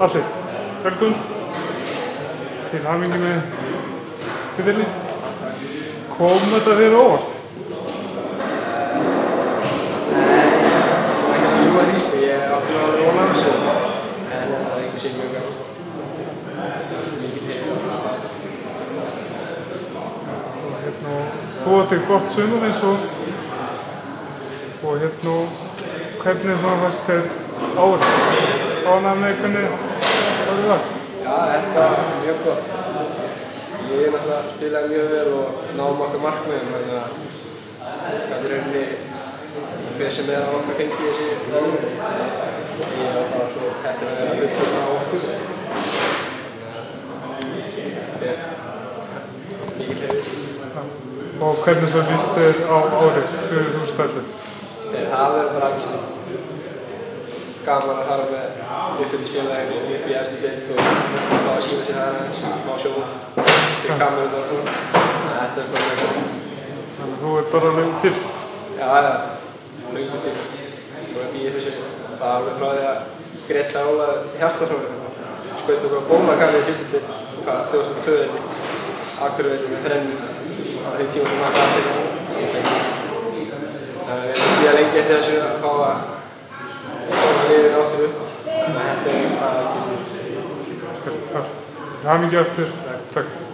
Alli, velkomin til hamingi með titilli. Kom þetta þér óvart? ekki að ljúga því sko, ég átti að vera á þessu en þetta var einhver sér mjög gaman mikið hérna, þú átti gott sumar eins og og hérna, hvernig svona fannst þér árið? Ánægð með hvernig árið var? Já, þetta var mjög gott. Ég náttúrulega spilaði mjög vel og náðum okkar markmiðum þannig að það er rauninni hver sem er á okkar fengi þessi rólu ég var bara svo heppin að vera fullkomna á okkur. Þetta er mikið hefur Og hvernig svo líst þér á árið 2011? Þegar það verður bara snilt gaman að fara með uppbyrðisfélaginu upp í eftir deilt og fá að sína sér það aðeins, fá sjóf fyrir kamerun og svona. Að Þetta er bara mjög gaman. Þannig að þú ert bara lögum til. Já, það er löngu til. Svo er býðið þessu bara alveg frá því að Greta Óla hjartarhróður skaut okkur á bólakamið í fyrstu deilt, hvað, 2002 eða Akureyri með þrenn á þeim tíma sem hann var til það. Það er við að lengi eftir þessu að fá að koma liðinu aftur upp. Þannig að þetta er bara